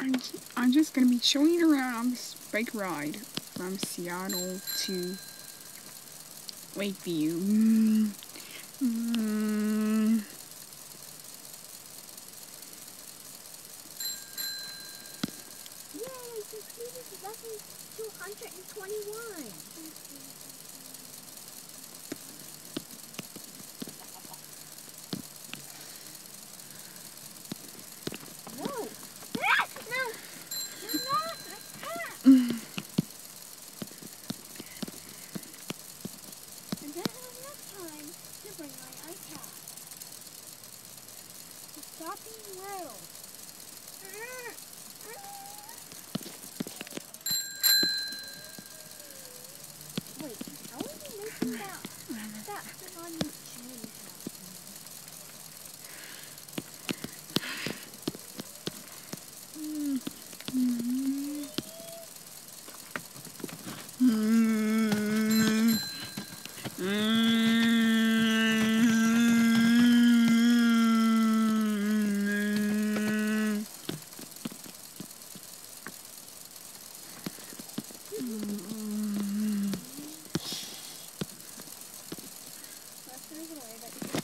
I'm, I'm just gonna be showing around on this bike ride from Seattle to Lakeview. Mm. Bring my iPad. To stop being little. Wait, how are you making that, that funny tree Mm. Mm. 음. 음, 음.